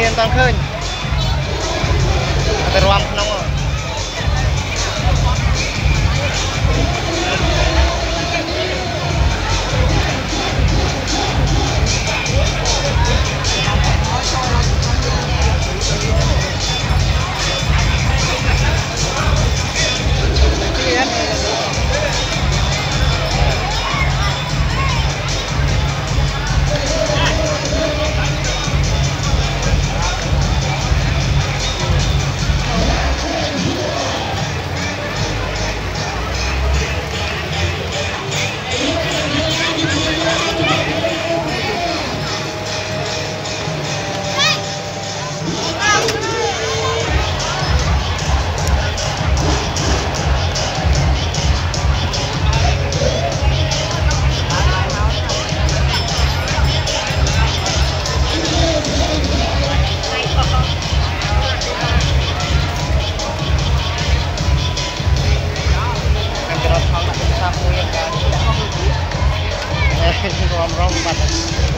เนียนตอนขึ้น correction if I'm wrong, but